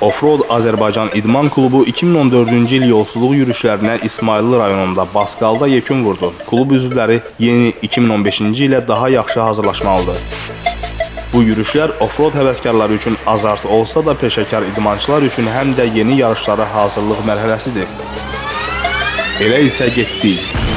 Offroad Azərbaycan İdman Klubu 2014-cü il yolsuzluq yürüşlərinə İsmayıllı rayonunda Basqalda yekun vurdu. Klub üzvləri yeni 2015-ci ilə daha yaxşı hazırlaşmalıdır. Bu yürüşlər offroad həvəskarları üçün azart olsa da peşəkar idmançılar üçün həm də yeni yarışlara hazırlıq mərhələsidir. Elə isə getdik.